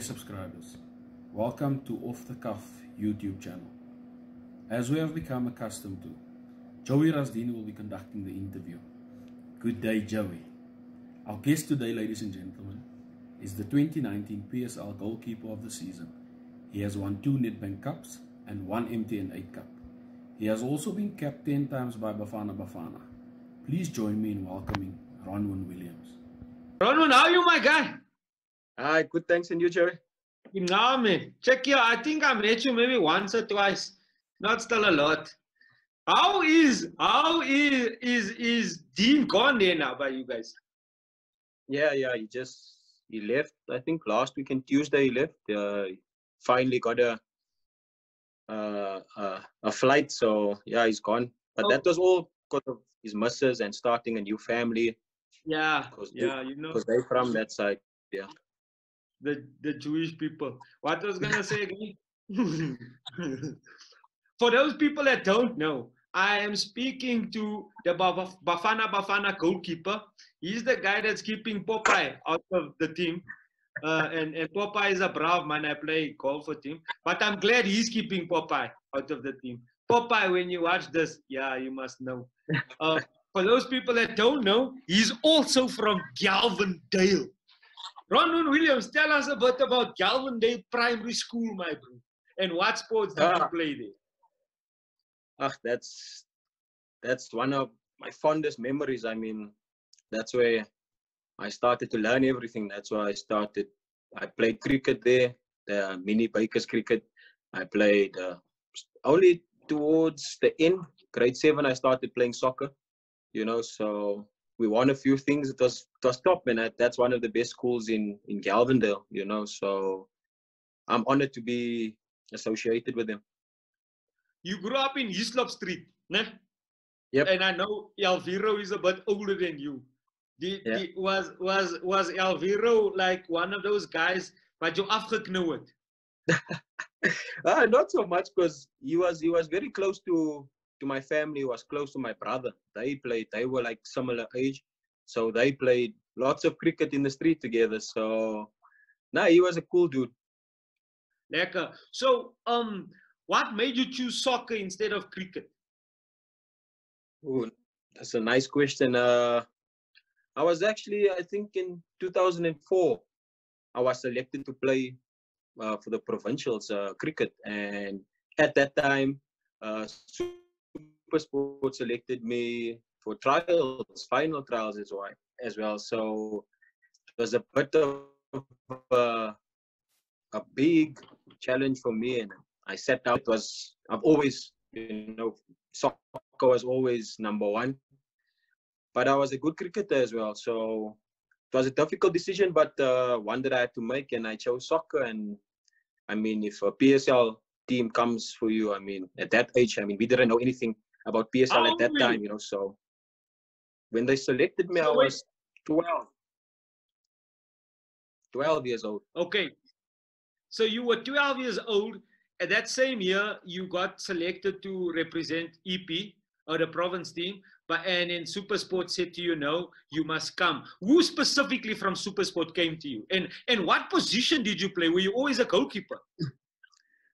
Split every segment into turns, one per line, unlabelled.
Subscribers. Welcome to Off the Cuff YouTube channel. As we have become accustomed to, Joey Rasdien will be conducting the interview. Good day, Joey. Our guest today, ladies and gentlemen, is the 2019 PSL goalkeeper of the season. He has won two Nedbank Cups and one MTN 8 Cup. He has also been capped 10 times by Bafana Bafana. Please join me in welcoming Ronwen Williams.
Ronwen, how are you, my guy?
Hi, good thanks and you, Jerry.
Nah, man. Check here. I think I met you maybe once or twice. Not still a lot. How is how is is is Dean gone there now by you guys?
Yeah, yeah, he just he left. I think last weekend Tuesday he left. Uh, finally got a uh, uh, a flight, so yeah, he's gone. But
Oh.
that was all because of his missus and starting a new family.
Yeah,
Because
yeah, you know
because they're from that side.
The the Jewish people. What I was gonna say again? For those people that don't know, I am speaking to the Bafana Bafana goalkeeper. He's the guy that's keeping Popeye out of the team. Uh, and, and Popeye is a brave man. I play golf for him. But I'm glad he's keeping Popeye out of the team. Popeye, when you watch this, yeah, you must know. Uh, for those people that don't know, he's also from Gelvandale. Ronwen Williams, tell us a bit about Gelvandale Primary School, my bro. And what sports did you
Ah.
play there?
Ah, that's that's one of my fondest memories. I mean, that's where I started to learn everything. That's why I started. I played cricket there, the mini Bakers cricket. I played uh, only towards the end, grade seven. I started playing soccer. You know, so we won a few things. It was it was top, and that, that's one of the best schools in in Gelvandale. You know, so I'm honored to be associated with them.
You grew up in Hislop Street, ne?
Yep.
And I know Alviro is a bit older than you.
Yeah.
was was was Alviro like one of those guys wat jou afgeknou het?
Ah, not so much because he was he was very close to to my family. Was close to my brother. They played. They were like similar age, so they played lots of cricket in the street together. So, nah, he was a cool dude.
Lekker. So, um, what made you choose soccer instead of cricket?
Ooh, that's a nice question. Uh, I was actually, I think, in 2004, I was selected to play uh, for the provincials uh, cricket, and at that time, uh, SuperSport selected me for trials, final trials as well. As well, so it was a bit of uh, a big challenge for me, and I set out. It was I've always, you know, soccer was always number one. But I was a good cricketer as well, so it was a difficult decision, but uh, one that I had to make, and I chose soccer. And I mean, if a PSL team comes for you, I mean, at that age, I mean, we didn't know anything about PSL at that
old
time, you know. So when they selected me, I was 12. 12 years old.
Okay. So you were 12 years old. At that same year, you got selected to represent EP or uh, the province team. But and then Supersport said to you, no, you must come. Who specifically from Supersport came to you? And and what position did you play? Were you always a goalkeeper?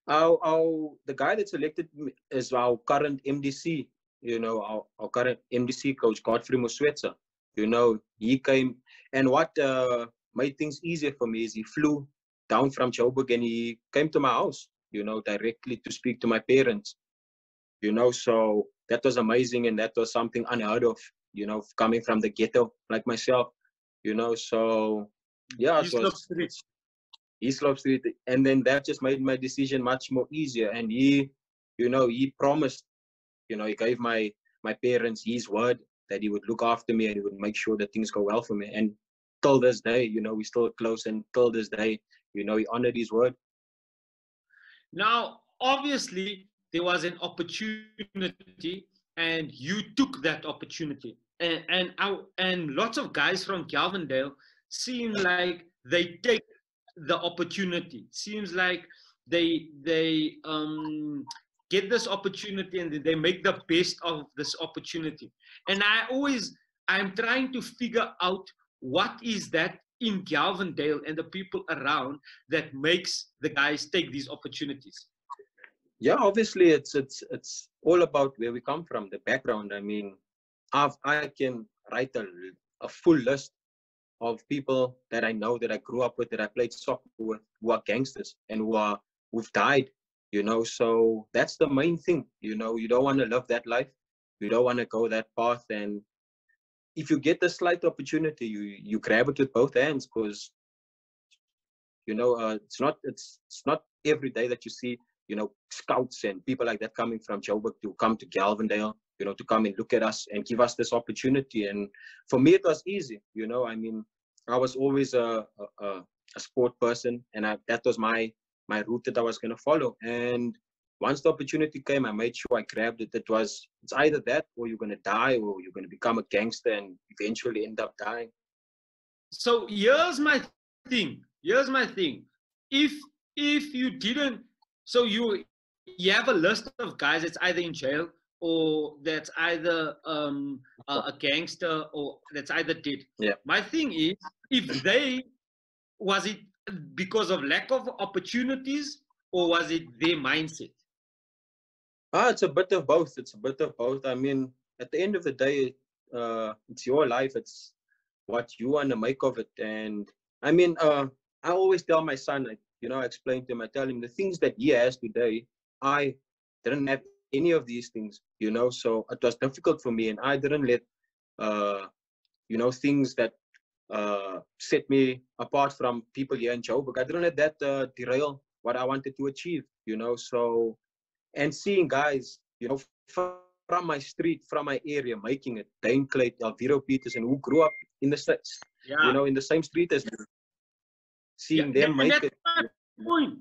Our, our the guy that selected me is our current MDC. You know, our, our current MDC coach Godfrey Muswetsa. You know, he came and what uh, made things easier for me is he flew down from Joburg and he came to my house. You know, directly to speak to my parents. You know, so that was amazing and that was something unheard of. You know, coming from the ghetto like myself. You know, so yeah,
Lop Street.
East Lop Street, and then that just made my decision much more easier. And he, you know, he promised, you know, he gave my my parents his word that he would look after me and he would make sure that things go well for me. And till this day, you know, we're still close. And till this day, you know, he honored his word.
Now, obviously, there was an opportunity, and you took that opportunity. And and I, and lots of guys from Gelvandale seem like they take the opportunity. Seems like they they um get this opportunity and they make the best of this opportunity. And I always, I'm trying to figure out what is that in Gelvandale and the people around that makes the guys take these opportunities.
Yeah, obviously it's it's it's all about where we come from, the background. I mean, I've, I can write a, a full list of people that I know that I grew up with, that I played soccer with, who are gangsters and who are who've died you know? So that's the main thing you know? You don't want to live that life. You don't want to go that path. And if you get the slight opportunity you you grab it with both hands because you know uh, it's not it's it's not every day that you see you know scouts and people like that coming from Joburg to come to Gelvandale you know to come and look at us and give us this opportunity and for me it was easy you know i mean i was always a a, a sport person and I, that was my my route that I was going to follow. And once the opportunity came, I made sure I grabbed it. It was it's either that or you're going to die or you're going to become a gangster and eventually end up dying.
So here's my thing. Here's my thing. If if you didn't, so you you have a list of guys that's either in jail or that's either um, a, a gangster or that's either dead.
Yeah.
My thing is, if they was it because of lack of opportunities or was it their mindset?
Ah, it's a bit of both. It's a bit of both. I mean, at the end of the day, uh, it's your life. It's what you want to make of it. And I mean, uh, I always tell my son, like, you know, I explain to him, I tell him the things that he has today, I didn't have any of these things, you know, so it was difficult for me. And I didn't let, uh, you know, things that uh, set me apart from people here in Joburg. I didn't let that uh, derail what I wanted to achieve, you know. So, and seeing guys, you know, from, my street, from my area, making it, Daine Klate, Alviro Petersen, who grew up in the states,
Yeah.
you know, in the same street as me. Seeing
Yeah,
them
and
make
that's
it.
my point.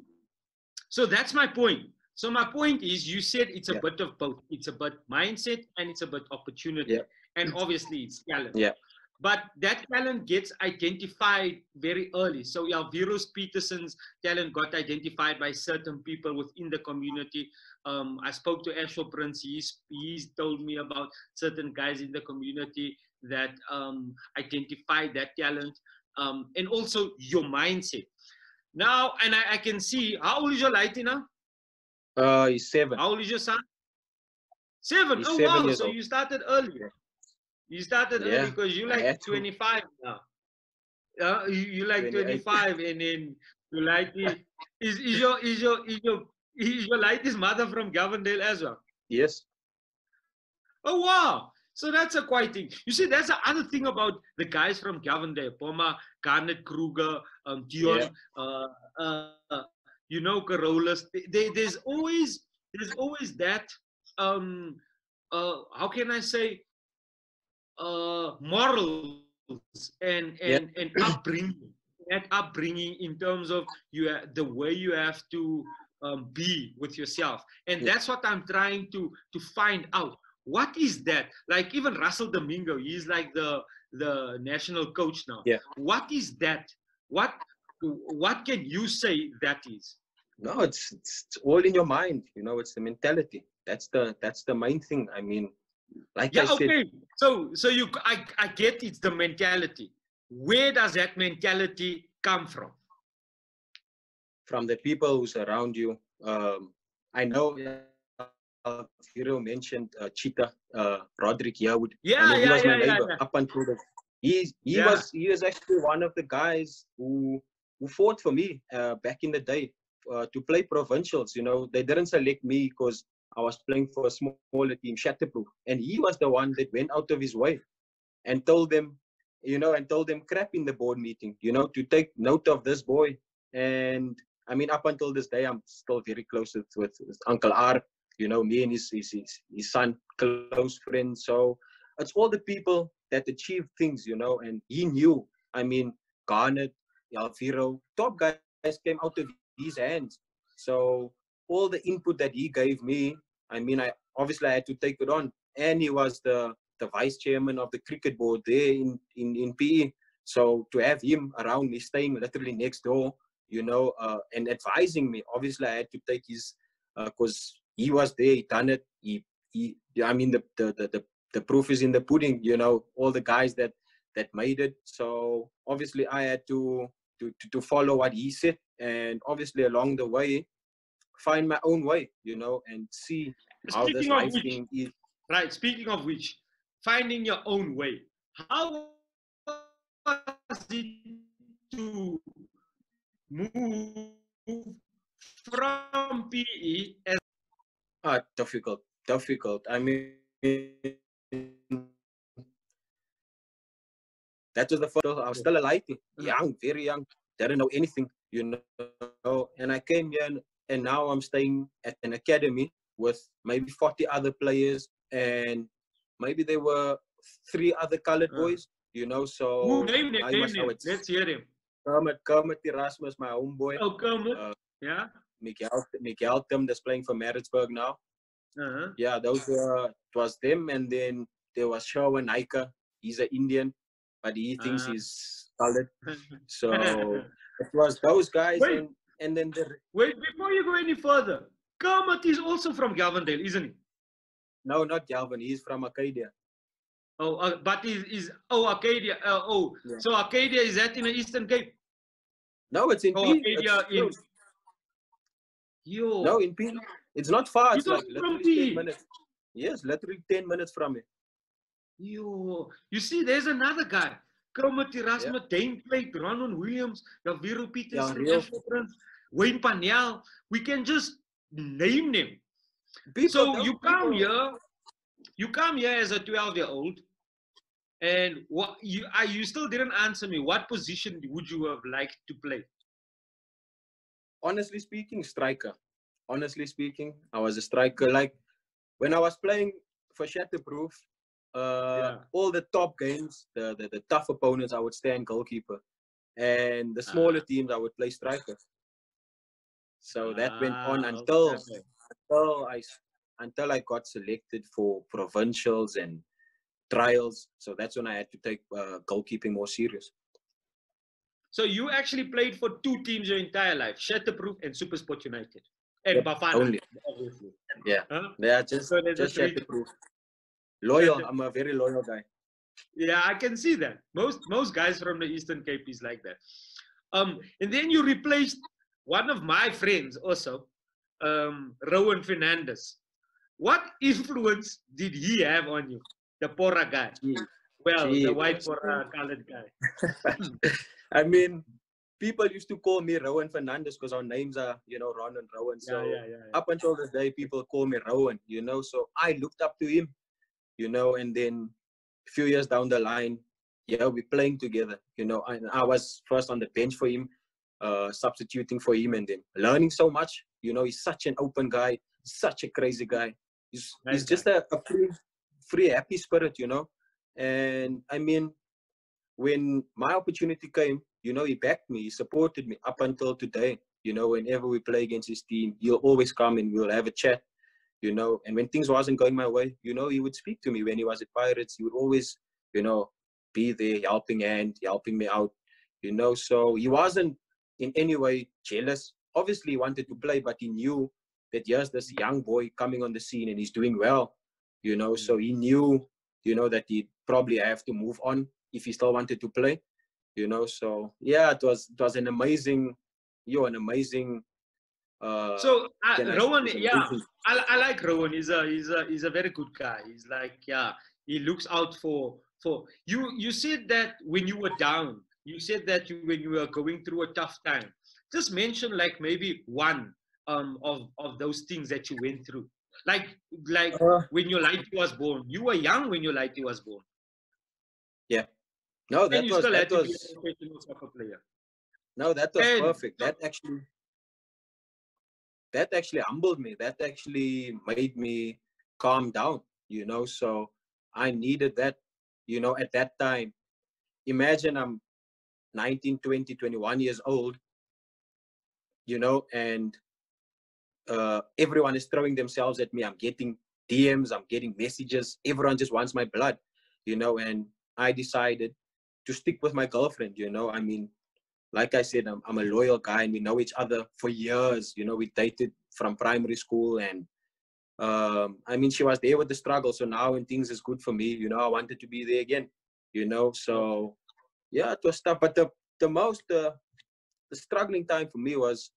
So that's my point. So my point is, you said it's a
Yeah.
bit of both. It's a bit mindset and it's a bit opportunity,
Yeah.
and obviously it's talent.
Yeah.
But that talent gets identified very early. So Alviros Petersen's talent got identified by certain people within the community. Um, I spoke to Ashwell Prince. He's, he's told me about certain guys in the community that um, identified that talent um, and also your mindset. Now, and I, I can see, how old is your lighty now?
Uh, he's seven.
How old is your son? Seven.
He's
oh,
seven
wow. So
old.
you started earlier. You started early because you like
had to.
25 now. Uh, you, you like 25 and then you like it. Is, is your is your is your is your lightest mother from Gelvandale as well?
Yes.
Oh wow! So that's a quite thing. You see, that's the other thing about the guys from Gelvandale, Poma, Garnet Kruger, um, Dion, uh, uh, you know, Carolus. They, they, there's always there's always that. Um, uh, how can I say? Uh, morals and
Yeah.
and and upbringing. That upbringing in terms of you ha- the way you have to um, be with yourself, and
Yeah.
that's what I'm trying to to find out. What is that? Like even Russell Domingo, he's like the the national coach now.
Yeah.
What is that? What what can you say that is?
No, it's, it's it's all in your mind. You know, it's the mentality. That's the that's the main thing. I mean, like
Yeah,
I said,
okay. So so you I, I get it's the mentality. Where does that mentality come from?
from the people who's around you. Um, I know uh, Hero mentioned uh, Cheetah, uh, Roderick
Yeah, yeah, yeah, yeah,
neighbor
yeah.
up until the, he he
Yeah.
was he was actually one of the guys who who fought for me uh, back in the day uh, to play provincials. You know, they didn't select me because I was playing for a smaller team, Shatterbrook, and he was the one that went out of his way and told them, you know, and told them crap in the board meeting, you know, to take note of this boy. And I mean, up until this day, I'm still very close with, with, with Uncle R. You know, me and his, his his his son, close friends. So it's all the people that achieve things, you know. And he knew. I mean, Garnet, Alviro, top guys came out of his hands. So all the input that he gave me, I mean, I obviously I had to take it on. And he was the the vice chairman of the cricket board there in in in PE. So to have him around me, staying literally next door, you know, uh, and advising me, obviously I had to take his, because he was there, he done it. He, he I mean, the, the, the, the, the proof is in the pudding, you know, all the guys that, that made it. So obviously I had to, to, to, to follow what he said. And obviously along the way, find my own way, you know, and see how this
Speaking
life
which,
thing is.
right, speaking of which, finding your own way. How was it to move from PE as
Ah, difficult, difficult. I mean, that was the first. I was still a lighty, young, very young, didn't know anything, you know. And I came here, and, and now I'm staying at an academy with maybe 40 other players, and maybe there were three other colored
Uh.
boys, you know. So
Who name?
I
Name
must know
him.
it's
Let's hear him.
Kermit, Kermit Erasmus, my homeboy.
Oh, Kermit.
Uh,
yeah.
Miguel, Miguel Timm, that's playing for Maritzburg now.
Uh-huh.
yeah, those were it was them, and then there was Sherwin Naika. He's an Indian, but he thinks
Ah.
he's colored. So it was those guys,
Wait.
and and then the
Wait, before you go any further, Kermit is also from Gelvandale, isn't he?
no, not Galvan. He's from Arcadia.
Oh, uh, but is is oh Arcadia? Uh, oh,
Yeah.
so Arcadia is that in the Eastern Cape?
No, it's in
Oh,
P.
Arcadia
It's
in.
close.
Yo.
No, in P. It's not far. It's like literally
P.
ten minutes. Yes, literally ten minutes from it.
Yo, you see, there's another guy. Kermit Erasmus, Daine Klate, Ronwen Williams, Javiro Peters. Prince, Wayne Parnell. We can just name them.
People,
so you come
people-
here, you come here as a 12 year old, and what you I, you still didn't answer me. What position would you have liked to play?
honestly speaking, striker. Honestly speaking, I was a striker. Like when I was playing for Shatterproof,
Yeah.
all the top games, the, the the tough opponents, I would stand goalkeeper, and the smaller
Ah.
teams, I would play striker. So that went on
Ah,
until
okay.
until I until I got selected for provincials and trials. So that's when I had to take uh, goalkeeping more serious.
So you actually played for two teams your entire life: Shatterproof and Supersport United, and
Yep,
Bafana,
only.
obviously.
Yeah.
Huh?
Yeah, just
So
just Shatterproof. Loyal. I'm a very loyal guy.
Yeah, I can see that. Most most guys from the Eastern Cape is like that. Um, and then you replaced one of my friends also, um, Rowen Fernandez. What influence did he have on you, the Pora guy?
Gee,
Well,
Gee,
the white Pora colored guy.
I mean, people used to call me Rowen Fernandez because our names are, you know, Ron and Rowen. So
yeah, yeah. yeah.
up until this day, people call me Rowen, you know. So I looked up to him, you know, and then a few years down the line, yeah, we're playing together, you know. And I was first on the bench for him, uh, substituting for him, and then learning so much. You know, he's such an open guy, such a crazy guy. He's,
Nice
he's just a, a free, free, happy spirit, you know. And I mean, when my opportunity came, you know, he backed me, he supported me up until today. You know, whenever we play against his team, he'll always come and we'll have a chat. You know, and when things wasn't going my way, you know, he would speak to me when he was at Pirates. He would always, you know, be there, helping hand, helping me out. You know, so he wasn't in any way jealous. Obviously, he wanted to play, but he knew that here's this young boy coming on the scene and he's doing well. You know, so he knew, you know, that he'd probably have to move on if he still wanted to play. You know, so yeah, it was it was an amazing, you know, an amazing. Uh,
So uh,
can I say Rowen,
yeah. I, I like Rowen. He's a he's a he's a very good guy. He's like yeah, he looks out for for you. You said that when you were down, you said that you, when you were going through a tough time. Just mention like maybe one um of of those things that you went through. Like like
Uh,
when your light was born. You were young when your light was born,
Yeah,
no,
that was that
had to be
was
a professional soccer player.
no, that was
And-
perfect. That actually, that actually humbled me. That actually made me calm down. You know, so I needed that. You know, at that time, imagine I'm 19, 20, 21 years old. You know, and uh, everyone is throwing themselves at me. I'm getting DMs, I'm getting messages. Everyone just wants my blood, you know. And I decided to stick with my girlfriend, you know. I mean, like I said, I'm, I'm a loyal guy and we know each other for years. You know, we dated from primary school and um, I mean, she was there with the struggle. So now when things is good for me, you know, I wanted to be there again, you know. So yeah, it was tough. But the the most uh, the struggling time for me was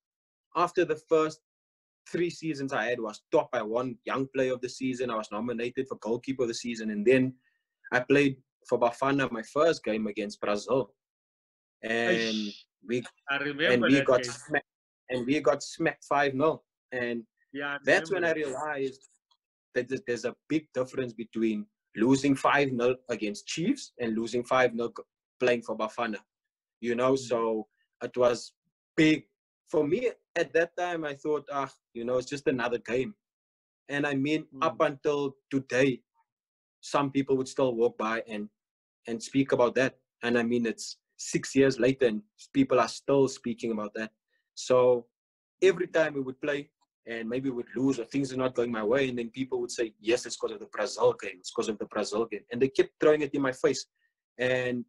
after the first three seasons I had was top. I won Young Player of the Season. I was nominated for Goalkeeper of the Season, and then I played for Bafana my first game against Brazil, and we
I remember
and we got
game.
smacked, and we got smacked five 0 and
Yeah,
that's when I realized that there's- a big difference between losing 5 0 against Chiefs and losing 5 0 playing for Bafana. You know,
Mm.
so it was big. For me at that time, I thought, ah, you know, it's just another game. And I mean, up until today, some people would still walk by and and speak about that. And I mean, it's six years later, and people are still speaking about that. So every time we would play, and maybe we'd lose or things are not going my way, and then people would say, "Yes, it's because of the Brazil game. It's because of the Brazil game," and they kept throwing it in my face, and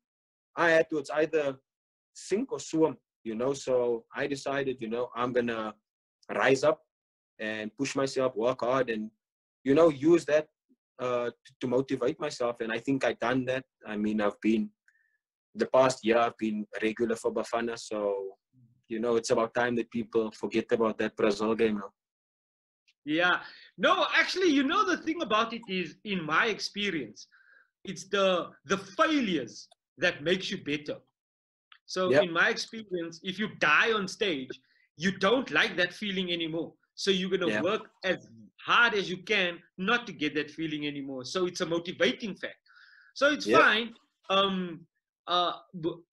I had to. It's either sink or swim, you know. So I decided, you know, I'm gonna rise up and push myself, work hard, and you know, use that uh, to, to motivate myself. And I think I done that. I mean, I've been the past year. I've been regular for Bafana, so you know, it's about time that people forget about that Brazil game now.
Yeah. No, actually, you know the thing about it is, in my experience, it's the the failures that makes you better. So
Yep.
in my experience, if you die on stage, you don't like that feeling anymore. So you're gonna
Yeah.
work as hard as you can not to get that feeling anymore. So it's a motivating fact. So it's
Yep.
fine. Um, uh,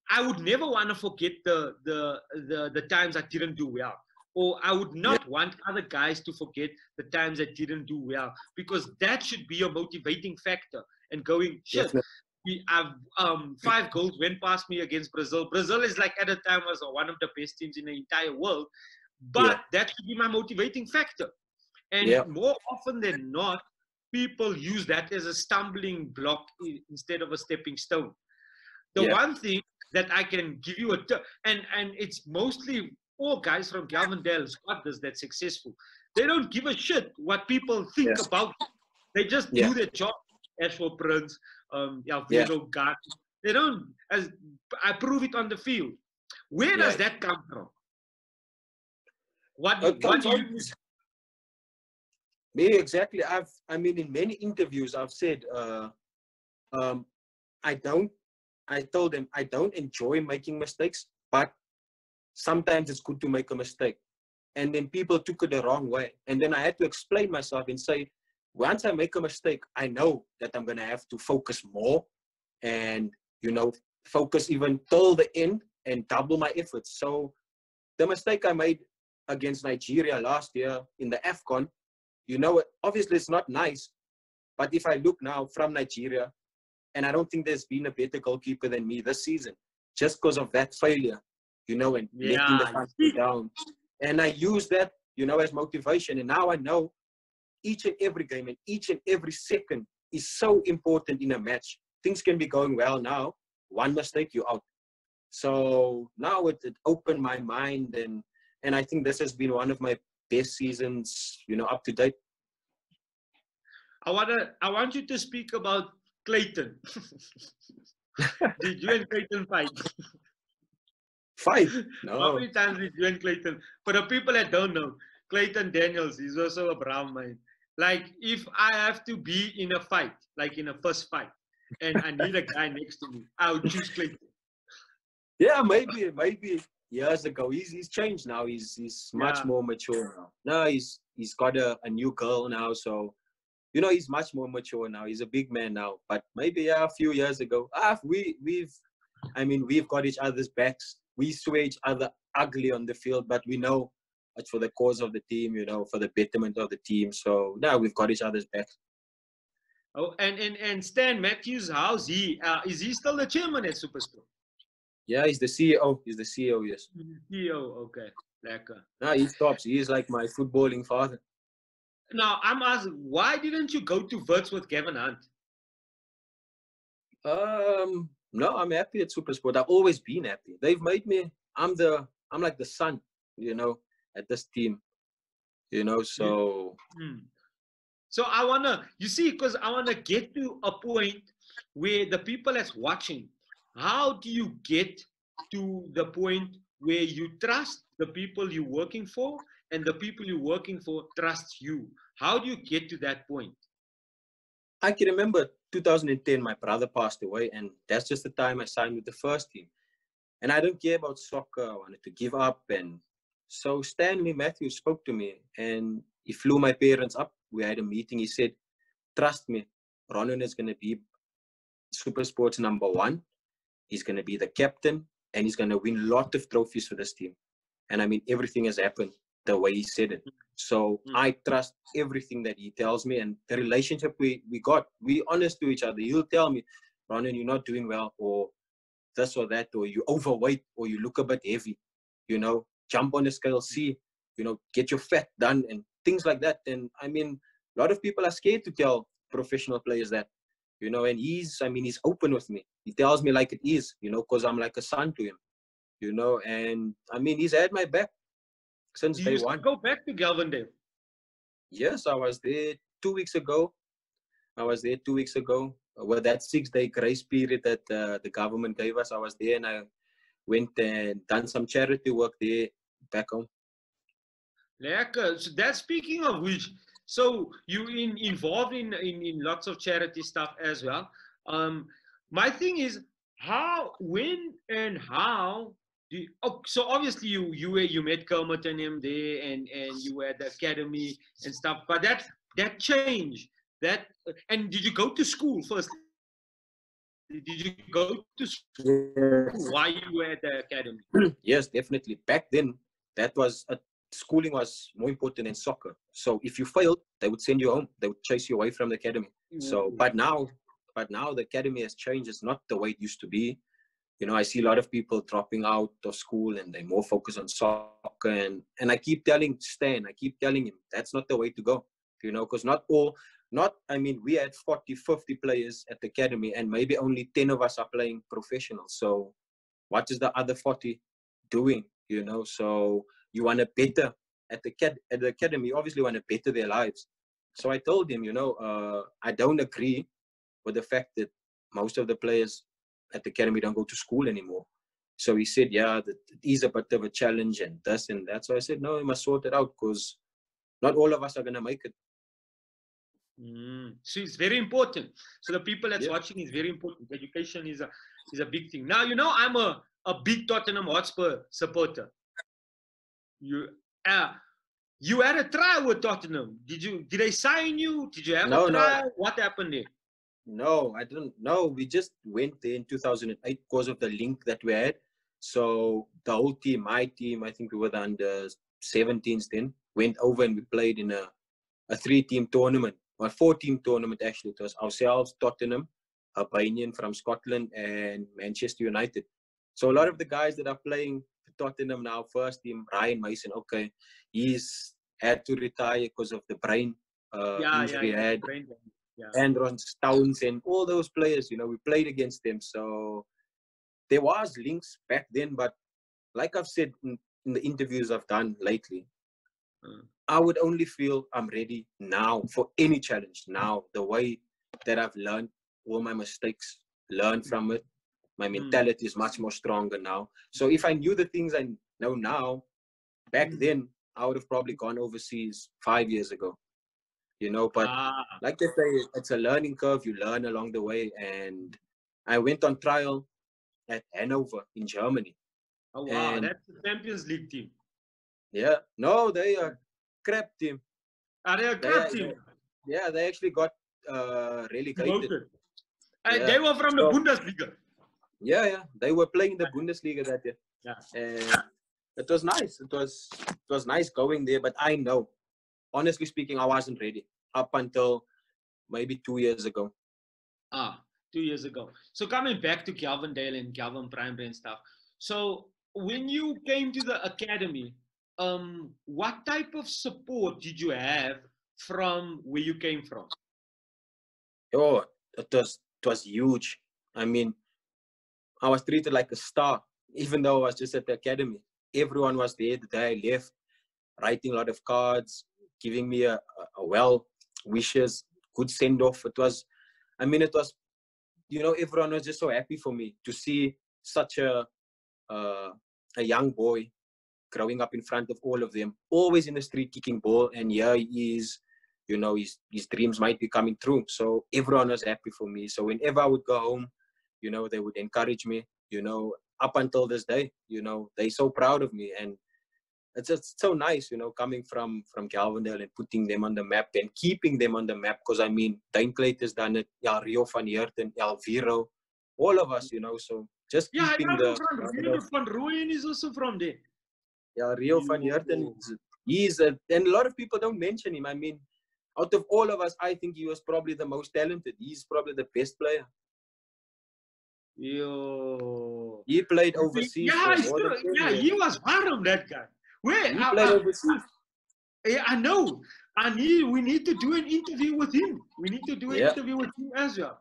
I would never want to forget the, the the the times I didn't do well, or I would not want other guys to forget the times I didn't do well, because that should be a motivating factor. And going, shit,
Definitely.
we have um, five goals went past me against Brazil. Brazil is like at the time was one of the best teams in the entire world, but
Yeah.
that should be my motivating factor. And
Yeah.
more often than not, people use that as a stumbling block instead of a stepping stone. The
Yeah.
one thing that I can give you a t- and and it's mostly all guys from this that's successful. They don't give a shit what people think
Yes.
about. them. They just
Yeah.
do their job. As for Prince, um, Alfredo God, they don't. As I prove it on the field. Where does that come from? What,
It
what you
Me exactly. I've I mean in many interviews I've said uh, um, I don't. I told them I don't enjoy making mistakes, but sometimes it's good to make a mistake. And then people took it the wrong way, and then I had to explain myself and say, once I make a mistake, I know that I'm gonna have to focus more, and you know focus even till the end and double my efforts. So the mistake I made against Nigeria last year in the AFCON you know, obviously it's not nice, but if I look now from Nigeria, and I don't think there's been a better goalkeeper than me this season, just because of that failure, you know, and letting the
Yeah,
country down. And I use that, you know, as motivation. And now I know each and every game and each and every second is so important in a match. Things can be going well now. One mistake, you're out. So now it, it opened my mind and and I think this has been one of my best seasons, you know, up to date.
I wanna I want you to speak about Clayton. did you and Clayton fight?
Five.
How
No.
How many times did you and Clayton? For the people that don't know, Clayton Daniels is also a brown man. Like if I have to be in a fight, like in a first fight, and I need a guy next to me, I would choose Clayton.
Yeah, maybe, maybe years ago. He's he's changed now. He's he's much
Yeah.
more mature now. No, he's he's got a, a new girl now, so you know he's much more mature now. He's a big man now. But maybe yeah, a few years ago, ah, we we've, I mean, we've got each other's backs. We swear each other ugly on the field, but we know it's for the cause of the team, you know, for the betterment of the team. So now we've got each other's backs.
Oh, and and and Stan Matthews, how's he? Uh, is he still the chairman at Supersport?
Yeah, he's the CEO. He's the CEO. Yes.
CEO, okay, lekker.
No, he stops. He is like my footballing father.
Now I'm asking, why didn't you go to Wits with Gavin Hunt?
Um, no, I'm happy at Supersport. I've always been happy. They've made me. I'm the. I'm like the son, you know, at this team. You know, so
Hmm. So I wanna, you see, because I wanna get to a point where the people that's watching, how do you get to the point where you trust the people you're working for and the people you're working for trust you? How do you get to that point?
I can remember 2010, my brother passed away, and that's just the time I signed with the first team. And I don't care about soccer. I wanted to give up. And so Stanley Matthews spoke to me and he flew my parents up. We had a meeting. He said, Trust me, Ronwen is going to be Super Sports number one. He's going to be the captain and he's going to win a lot of trophies for this team. And I mean, everything has happened the way he said it. So
Mm.
I trust everything that he tells me and the relationship we, we got, we honest to each other. He'll tell me, Ronwen, you're not doing well, or this or that, or you overweight, or you look a bit heavy, you know, jump on the scale, see, you know, get your fat done and things like that. And I mean, a lot of people are scared to tell professional players that, you know, and he's, I mean, he's open with me. He tells me like it is, you know, because I'm like a son to him, you know, and I mean, he's had my back since day
you still
one.
go back to Gelvandale?
Yes, I was there two weeks ago. I was there two weeks ago. With that six day grace period that uh, the government gave us, I was there and I went and done some charity work there back home.
Lekker. So that's speaking of which, so you in involved in, in in lots of charity stuff as well. Um, my thing is how, when, and how. Do you, oh, so obviously you you were you met Kermit and him there, and and you were at the academy and stuff. But that that change, That and did you go to school first? Did you go to school
Yes.
while you were at the academy?
yes, definitely. Back then, that was a, schooling was more important than soccer. So if you failed, they would send you home. They would chase you away from the academy. So, mm-hmm. but now, but now the academy has changed. It's not the way it used to be. You know, I see a lot of people dropping out of school and they're more focus on soccer. And and I keep telling Stan, I keep telling him that's not the way to go. You know, because not all, not I mean, we had 40, 50 players at the academy, and maybe only 10 of us are playing professional. So, what is the other 40 doing? You know, so you want to better at the at the academy. You obviously want to better their lives. So I told him, you know, uh, I don't agree with the fact that most of the players at the academy don't go to school anymore. So he said, yeah, that is a bit of a challenge and this and that. So I said, no, we must sort it out because not all of us are going to make it.
Mm. So it's very important. So the people that's
Yeah.
watching is very important. Education is a is a big thing. Now you know I'm a, a big Tottenham Hotspur supporter. You uh, you had a trial with Tottenham. Did you did they sign you? Did you have
No,
a
no.
What happened there?
No, I don't know. We just went there in 2008 because of the link that we had. So the whole team, my team, I think we were the under 17s then, went over and we played in a, a three team tournament, or four team tournament actually. It was ourselves, Tottenham, Albanian from Scotland, and Manchester United. So a lot of the guys that are playing for Tottenham now, first team, Ryan Mason, okay, he's had to retire because of the brain uh,
yeah, yeah,
injury he
yeah.
had.
brain. Yeah.
Andros Townsend and all those players, you know, we played against them. So there was links back then, but like I've said in, in the interviews I've done lately,
Mm.
I would only feel I'm ready now for any challenge. Now, the way that I've learned all my mistakes, learn from it. My
Mm.
mentality is much more stronger now. So if I knew the things I know now, back
Mm.
then I would have probably gone overseas five years ago. You know, but
ah,
like they say, it's a learning curve. You learn along the way. And I went on trial at Hanover in Germany.
oh wow,
and-
that's the Champions League team.
Yeah. No, they are crap team.
Are they a crap
are-
team?
Yeah, they actually got uh, relegated.
Promoted.
Yeah.
they were from the Bundesliga.
Yeah, yeah. They were playing the Bundesliga that year.
Yeah.
And it was nice. It was it was nice going there. But I know, honestly speaking, I wasn't ready up until maybe two years ago.
Ah, two years ago. So coming back to Gelvandale and Calvin Primary and stuff. So when you came to the academy, um, what type of support did you have from where you came from?
Oh, it was it was huge. I mean, I was treated like a star, even though I was just at the academy. Everyone was there the day I left, writing a lot of cards, giving me a, a, well wishes, good send off. It was, I mean, it was, you know, everyone was just so happy for me to see such a uh, a young boy growing up in front of all of them, always in the street kicking ball, and here he is. You know, his his dreams might be coming true. So everyone was happy for me. So whenever I would go home, you know, they would encourage me. You know, up until this day, you know, they're so proud of me, and it's just so nice, you know, coming from from Gelvandale and putting them on the map and keeping them on the map. Because I mean, Daine Klate has done it, yeah, Rio van Heerden, Alviro, all of us, you know. So just
Yeah, I
keeping
know
the
from Rio van Rooyen is also from there.
yeah, Rio van Heerden.
Yo.
is- He's a, and a lot of people don't mention him. I mean, out of all of us, I think he was probably the most talented. He's probably the best player.
Yo.
He played overseas.
Yeah,
for
I still,
than 10
yeah, he was bottom that guy. Where?
He
I,
played
I-
overseas.
I, I know. I need. We need to do an interview with him. We need to do an
Yeah.
interview with him as well.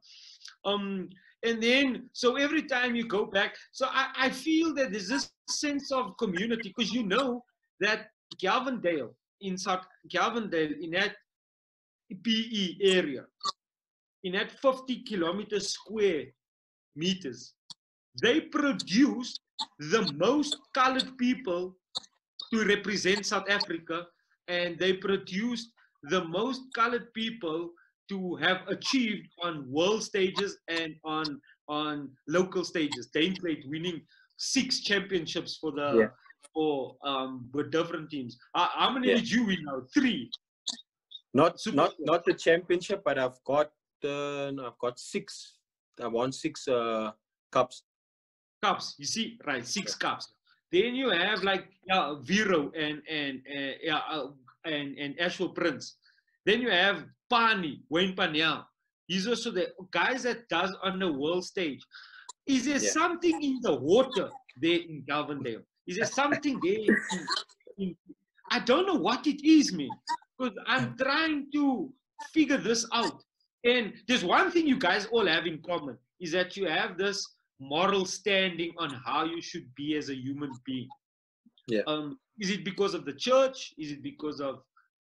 Um, and then so every time you go back, so I, I feel that there's this sense of community because you know that Gelvandale in South Gelvandale in that PE area, in that 50 kilometer square meters, they produce the most colored people to represent South Africa, and they produced the most colored people to have achieved on world stages and on on local stages. Daine Klate winning six championships for the
Yeah.
for um with different teams. Uh, how many
Yeah.
did you win now? Three.
Not
Super
not not the championship, but I've got uh, I've got six. I won six uh, cups.
cups. You see, right? Six cups. Then you have like yeah, Viro and and uh, yeah, uh, and and Ashwell Prince. Then you have Pani Wayne Parnell. He's also the guys that does on the world stage. Is there
Yeah.
something in the water there in Gelvandale? Is there something there? In, in, I don't know what it is, man. Because I'm trying to figure this out. And there's one thing you guys all have in common is that you have this moral standing on how you should be as a human being.
Yeah.
Um, is it because of the church? Is it because of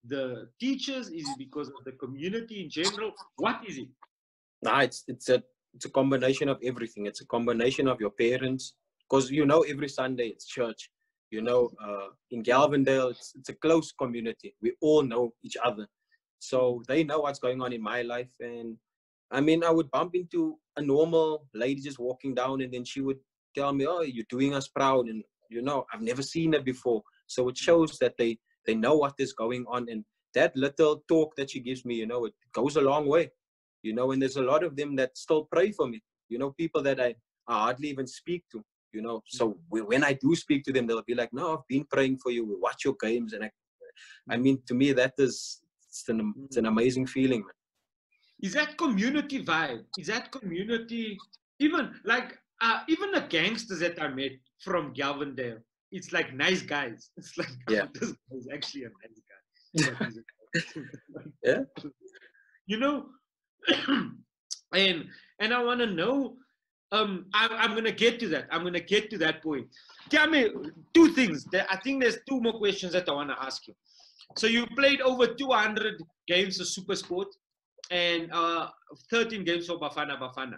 the teachers? Is it because of the community in general? What is it?
Nah, it's it's a it's a combination of everything. It's a combination of your parents, because you know every Sunday it's church. You know, uh, in Gelvandale, it's it's a close community. We all know each other, so they know what's going on in my life. And I mean, I would bump into a normal lady just walking down, and then she would tell me, "Oh, you're doing us proud," and you know, I've never seen her before. So it shows that they they know what is going on, and that little talk that she gives me, you know, it goes a long way you know and there's a lot of them that still pray for me you know people that i, I hardly even speak to you know. So mm-hmm. whe- when i do speak to them they'll be like no i've been praying for you we watch your games and i i mm-hmm. mean to me that is it's an, it's an mm-hmm. amazing feeling man.
Is that community vibe? Is that community even like uh, even the gangsters that I met from Gelvandale? It's like nice guys. It's like
Yeah.
this guy's actually a nice guy. But he's a-
Yeah.
You know, and and I want to know. Um, I, I'm gonna get to that. I'm gonna get to that point. Tell me two things. I think there's two more questions that I want to ask you. So you played over 200 games of Super Sport and uh, 13 games for Bafana Bafana.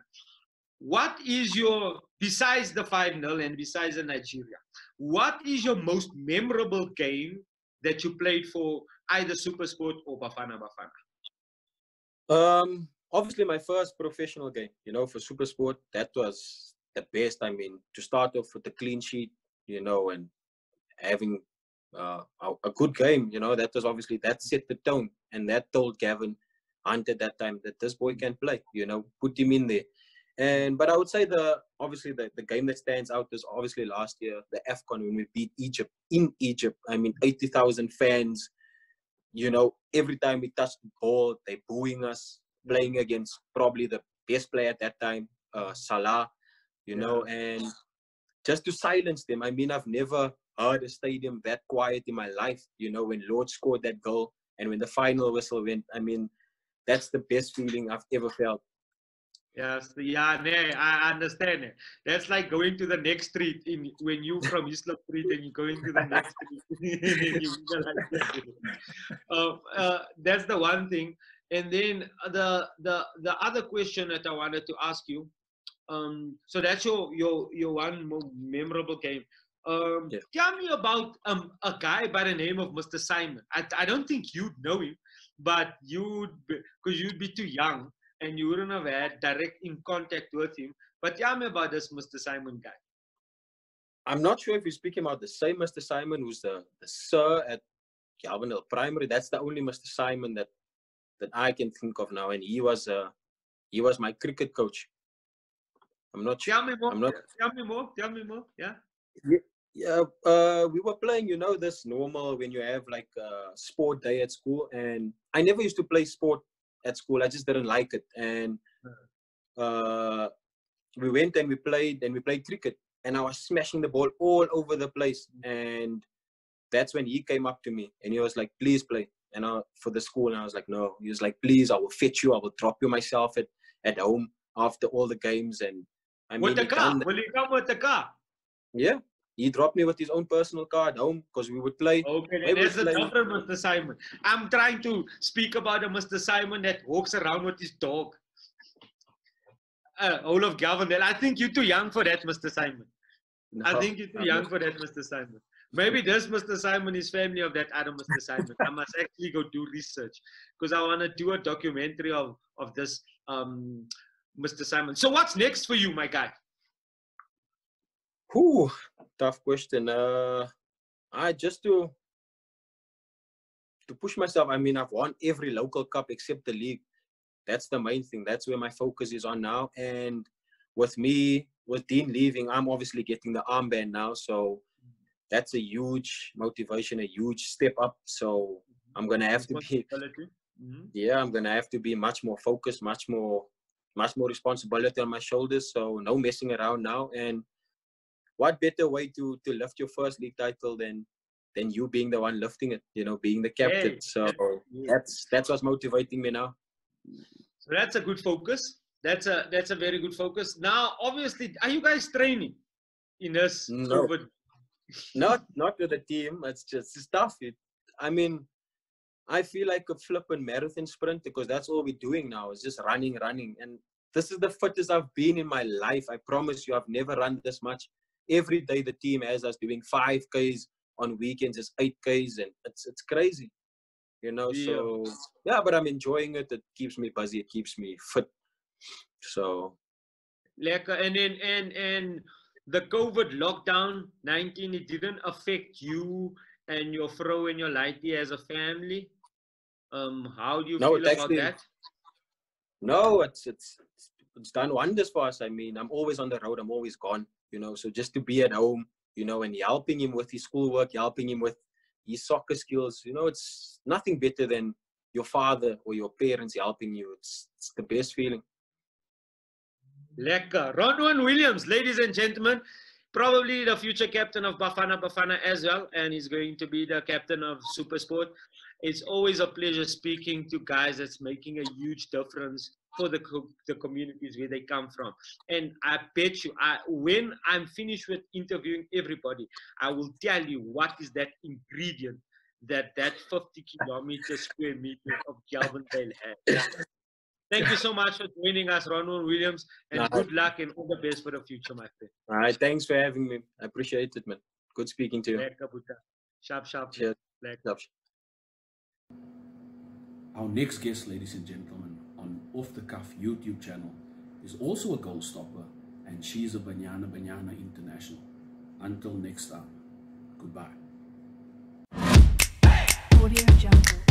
What is your, besides the 5 0 and besides the Nigeria, what is your most memorable game that you played for either Super Sport or Bafana Bafana?
um obviously my first professional game you know for super sport that was the best i mean to start off with the clean sheet you know and having uh, a good game you know that was obviously that set the tone and that told gavin hunt at that time that this boy can play you know put him in there and but i would say the obviously the, the game that stands out is obviously last year the afcon when we beat egypt in egypt i mean 80000 fans you know, every time we touch the ball, they booing us, playing against probably the best player at that time, uh, Salah, you know, and just to silence them. I mean, I've never heard a stadium that quiet in my life, you know, when Lorch scored that goal and when the final whistle went. I mean, that's the best feeling I've ever felt.
Yes, yeah, nee, I understand it. That's like going to the next street in when you from Islam Street and you go into the next street. you uh, uh, that's the one thing. And then the the the other question that I wanted to ask you. Um, so that's your your your one more memorable game. Um,
Yeah.
Tell me about um, a guy by the name of Mr. Simon. I, I don't think you'd know him, but you'd because you'd be too young and you wouldn't have had direct in contact with him. But tell me about this Mr. Simon guy.
I'm not sure if you're speaking about the same Mr. Simon who's the, the sir at Calvin Hill Primary. That's the only Mr. Simon that that I can think of now, and he was uh he was my cricket coach. I'm not sure.
Tell me more.
I'm not.
Tell me more. Tell me more. Yeah.
Yeah, uh, we were playing. You know, this normal when you have like a sport day at school, and I never used to play sport at school. I just didn't like it, and uh, we went and we played and we played cricket, and I was smashing the ball all over the place, and that's when he came up to me and he was like, "Please play." And I, for the school, and I was like, "No." He was like, "Please, I will fetch you. I will drop you myself at at home after all the games." And I mean,
with the
he
car. Will you come with the car?
Yeah, he dropped me with his own personal car at home because we would play.
Okay, there's a
it's
different Mr. Simon. I'm trying to speak about a Mr. Simon that walks around with his dog. Uh, Olaf Galvin. I think you're too young for that, Mr. Simon. I think you're too
I'm
young
not.
for that, Mr. Simon. Maybe this Mr. Simon is family of that other Mr. Simon. I must actually go do research because I want to do a documentary of, of this um, Mr. Simon. So what's next for you, my guy?
Whew, tough question. Uh, I just to to push myself. I mean, I've won every local cup except the league. That's the main thing. That's where my focus is on now. And with me, with Dean leaving, I'm obviously getting the armband now. So that's a huge motivation, a huge step up. So I'm gonna have to be.
Mhm.
yeah, I'm gonna have to be much more focused, much more, much more responsibility on my shoulders. So no messing around now. And what better way to to lift your first league title than than you being the one lifting it? You know, being the captain. So
Yeah.
that's that's what's motivating me now.
So that's a good focus. That's a that's a very good focus. Now, obviously, are you guys training in this
No.
COVID?
Not not with the team. It's just stuff. It, I mean, I feel like a flippin' marathon sprint because that's all we're doing now. Is just running, running, and this is the fittest I've been in my life. I promise you, I've never run this much. Every day the team has us doing five k's on weekends. It's eight k's, and it's it's crazy. You know,
Yeah.
so yeah, but I'm enjoying it. It keeps me busy. It keeps me fit. So
Lekker. And then and and the COVID lockdown 19, it didn't affect you and your fro and your lighty as a family. Um, how do you
No,
feel about
actually-
that?
No, it's it's it's- it's done wonders for us. I mean, I'm always on the road. I'm always gone. You know, so just to be at home, you know, and helping him with his schoolwork, helping him with his soccer skills. You know, it's nothing better than your father or your parents helping you. It's it's the best feeling.
Lekker. Ronwen Williams, ladies and gentlemen, probably the future captain of Bafana Bafana as well, and he's going to be the captain of Supersport. It's always a pleasure speaking to guys that's making a huge difference for the, co- the communities where they come from. And I bet you, I, when I'm finished with interviewing everybody, I will tell you what is that ingredient that that 50 kilometer square meter of Gelvandale has. Thank you so much for joining us, Ronwen Williams, and
Nah.
good luck and all the best for the future, my friend.
All right, thanks for having me. I appreciate it, man. Good speaking to you.
Sharp, sharp.
Cheers.
Our next guest, ladies and gentlemen, on Off the Cuff YouTube channel is also a goal stopper, and she's a Banyana Banyana International. Until next time, goodbye.
Audio Jungle.